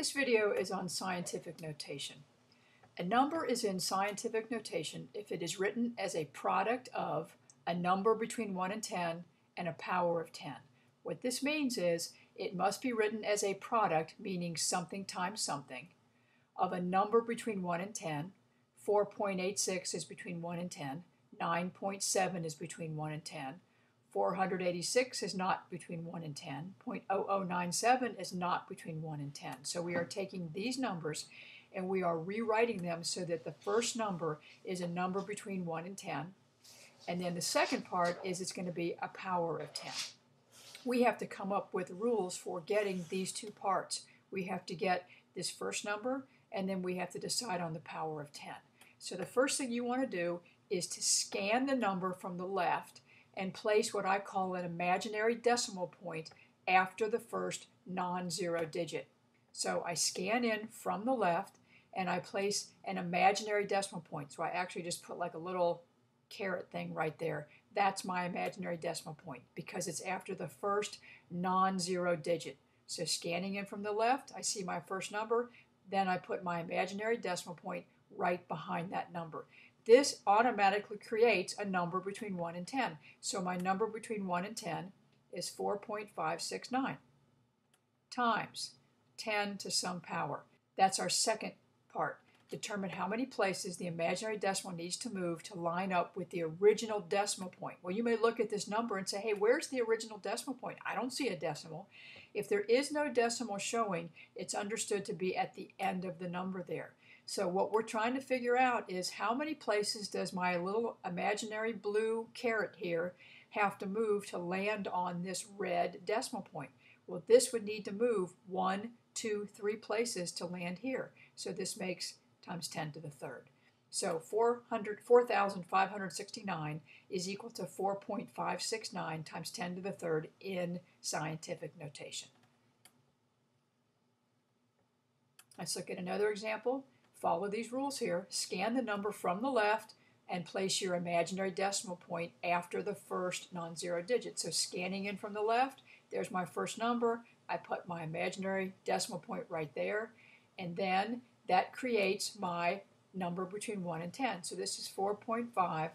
This video is on scientific notation. A number is in scientific notation if it is written as a product of a number between 1 and 10 and a power of 10. What this means is it must be written as a product, meaning something times something, of a number between 1 and 10. 4.86 is between 1 and 10. 9.7 is between 1 and 10. 486 is not between 1 and 10. 0.0097 is not between 1 and 10. So we are taking these numbers and we are rewriting them so that the first number is a number between 1 and 10. And then the second part is it's going to be a power of 10. We have to come up with rules for getting these two parts. We have to get this first number and then we have to decide on the power of 10. So the first thing you want to do is to scan the number from the left and place what I call an imaginary decimal point after the first non-zero digit. So I scan in from the left and I place an imaginary decimal point. So I actually just put like a little caret thing right there. That's my imaginary decimal point because it's after the first non-zero digit. So scanning in from the left, I see my first number, then I put my imaginary decimal point right behind that number. This automatically creates a number between 1 and 10. So my number between 1 and 10 is 4.569 times 10 to some power. That's our second part. Determine how many places the imaginary decimal needs to move to line up with the original decimal point. Well, you may look at this number and say, hey, where's the original decimal point? I don't see a decimal. If there is no decimal showing, it's understood to be at the end of the number there. So what we're trying to figure out is how many places does my little imaginary blue caret here have to move to land on this red decimal point? Well, this would need to move one, two, three places to land here. So this makes times 10 to the third. So 4,569 is equal to 4.569 times 10 to the third in scientific notation. Let's look at another example. Follow these rules here. Scan the number from the left and place your imaginary decimal point after the first non-zero digit. So scanning in from the left, there's my first number. I put my imaginary decimal point right there. And then that creates my number between 1 and 10. So this is 4.5000.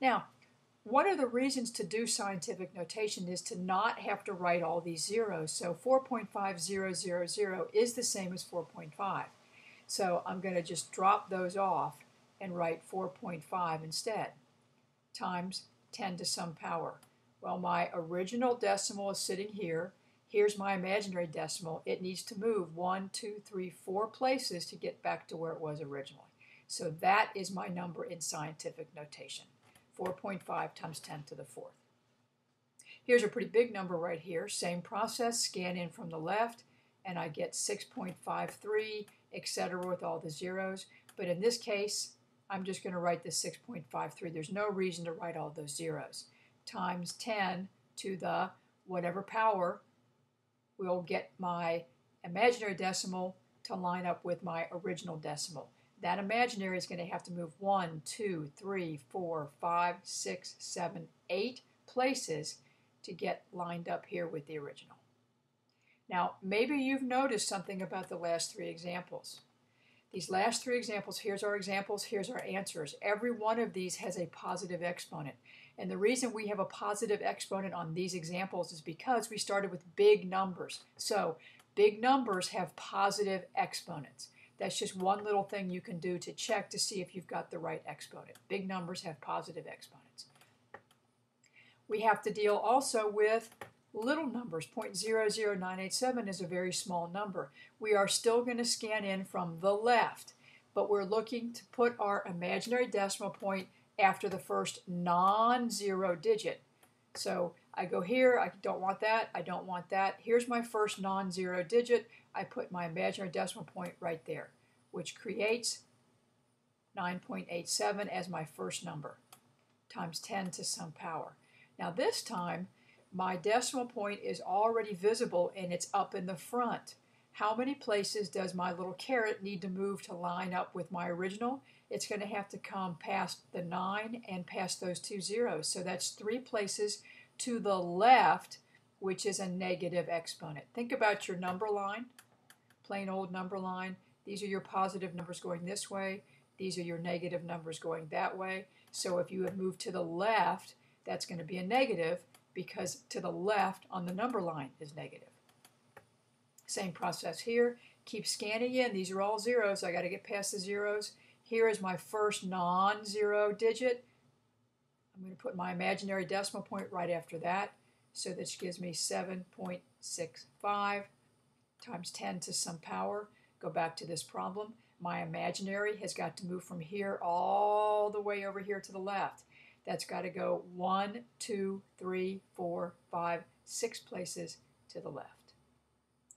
Now, one of the reasons to do scientific notation is to not have to write all these zeros. So 4.5000 is the same as 4.5. So I'm going to just drop those off and write 4.5 instead, times 10 to some power. Well, my original decimal is sitting here. Here's my imaginary decimal. It needs to move one, two, three, four places to get back to where it was originally. So that is my number in scientific notation. 4.5 times 10 to the fourth. Here's a pretty big number right here. Same process, scan in from the left, and I get 6.53, etc. with all the zeros. But in this case, I'm just going to write the 6.53. There's no reason to write all those zeros. Times 10 to the whatever power will get my imaginary decimal to line up with my original decimal that imaginary is going to have to move one, two, three, four, five, six, seven, eight places to get lined up here with the original. Now, maybe you've noticed something about the last three examples. These last three examples, here's our examples, here's our answers. Every one of these has a positive exponent. And the reason we have a positive exponent on these examples is because we started with big numbers. So big numbers have positive exponents. That's just one little thing you can do to check to see if you've got the right exponent. Big numbers have positive exponents. We have to deal also with little numbers. 0.00987 is a very small number. We are still going to scan in from the left, but we're looking to put our imaginary decimal point after the first non-zero digit. So I go here, I don't want that, I don't want that. Here's my first non-zero digit. I put my imaginary decimal point right there, which creates 9.87 as my first number, times 10 to some power. Now this time, my decimal point is already visible and it's up in the front. How many places does my little caret need to move to line up with my original? It's going to have to come past the 9 and past those two zeros. So that's three places to the left which is a negative exponent. Think about your number line, plain old number line. These are your positive numbers going this way. These are your negative numbers going that way. So if you have moved to the left, that's going to be a negative because to the left on the number line is negative. Same process here. Keep scanning in. These are all zeros. I got to get past the zeros. Here is my first non-zero digit. I'm going to put my imaginary decimal point right after that. So this gives me 7.65 times 10 to some power. Go back to this problem. My imaginary has got to move from here all the way over here to the left. That's got to go one, two, three, four, five, six places to the left.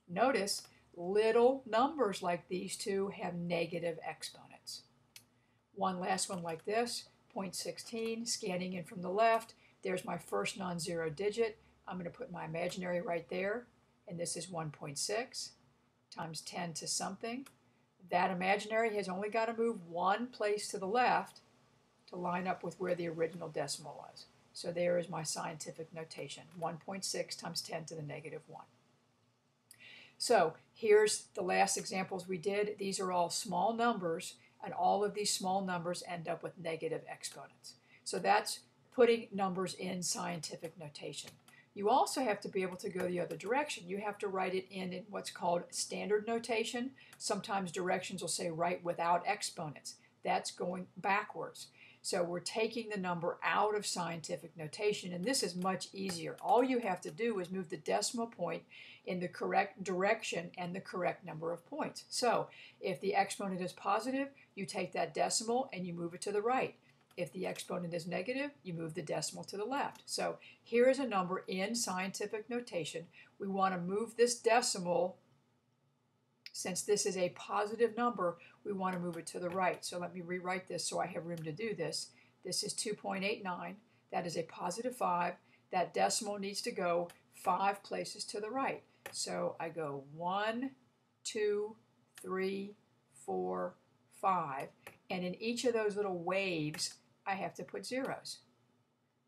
Notice little numbers like these two have negative exponents. One last one like this, 0.16, scanning in from the left. There's my first non-zero digit. I'm going to put my imaginary right there, and this is 1.6 times 10 to something. That imaginary has only got to move one place to the left to line up with where the original decimal was. So there is my scientific notation, 1.6 times 10 to the negative 1. So here's the last examples we did. These are all small numbers, and all of these small numbers end up with negative exponents. So that's putting numbers in scientific notation. You also have to be able to go the other direction. You have to write it in, in what's called standard notation. Sometimes directions will say write without exponents. That's going backwards. So we're taking the number out of scientific notation, and this is much easier. All you have to do is move the decimal point in the correct direction and the correct number of points. So if the exponent is positive, you take that decimal and you move it to the right. If the exponent is negative, you move the decimal to the left. So here is a number in scientific notation. We want to move this decimal, since this is a positive number, we want to move it to the right. So let me rewrite this so I have room to do this. This is 2.89. That is a positive 5. That decimal needs to go 5 places to the right. So I go 1, 2, 3, 4, 5. And in each of those little waves, I have to put zeros.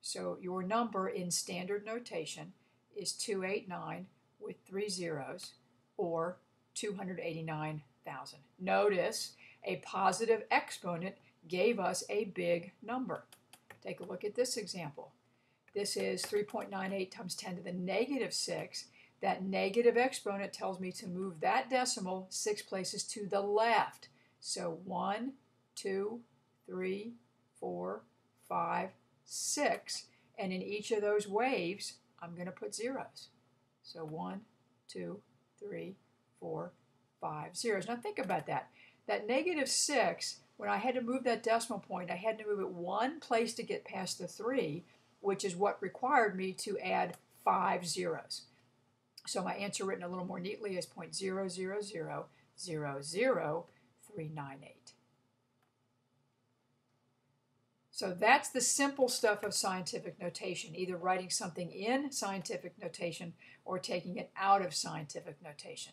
So your number in standard notation is 289 with three zeros or 289,000. Notice a positive exponent gave us a big number. Take a look at this example. This is 3.98 times 10 to the negative 6. That negative exponent tells me to move that decimal six places to the left. So 1, 2, 3, four, five, six, and in each of those waves, I'm going to put zeros. So one, two, three, four, five, zeros. Now think about that. That negative six, when I had to move that decimal point, I had to move it one place to get past the three, which is what required me to add five zeros. So my answer written a little more neatly is 0.000000398. So that's the simple stuff of scientific notation, either writing something in scientific notation or taking it out of scientific notation.